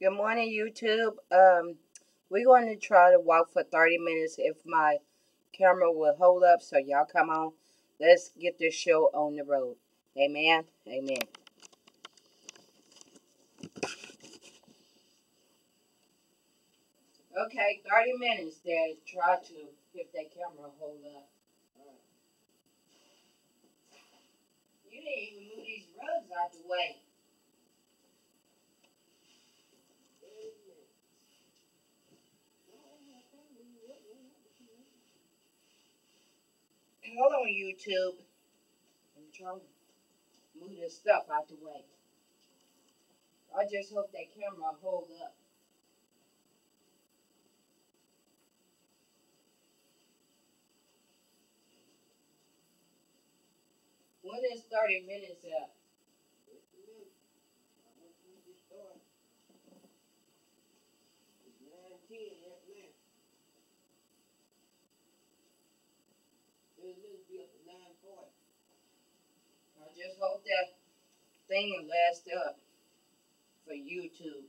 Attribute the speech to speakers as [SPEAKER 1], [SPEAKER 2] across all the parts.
[SPEAKER 1] Good morning, YouTube. Um, we're going to try to walk for 30 minutes if my camera will hold up. So y'all come on. Let's get this show on the road. Amen. Amen. Okay, 30 minutes there. Try to if that camera hold up. You didn't even move these rugs out the way. Hold on, YouTube. I'm trying to move this stuff out the way. I just hope that camera hold up. When is 30 minutes up? I just hope that thing will last up for YouTube.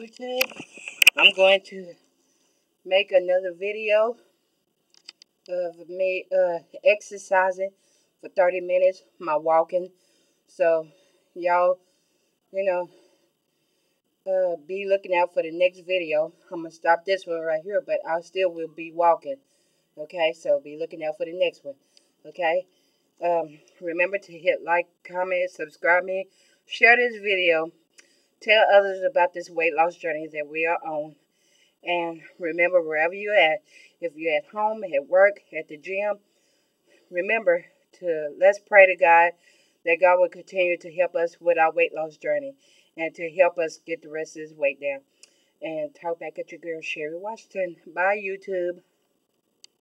[SPEAKER 1] YouTube. I'm going to make another video of me uh, exercising for 30 minutes, my walking. So, y'all, you know, uh, be looking out for the next video. I'm going to stop this one right here, but I still will be walking. Okay, so be looking out for the next one. Okay, um, remember to hit like, comment, subscribe me, share this video, tell others about this weight loss journey that we are on. And remember, wherever you're at, if you're at home, at work, at the gym, remember to let's pray to God that God will continue to help us with our weight loss journey and to help us get the rest of this weight down. And talk back at your girl, Cherrie Washington. Bye, YouTube.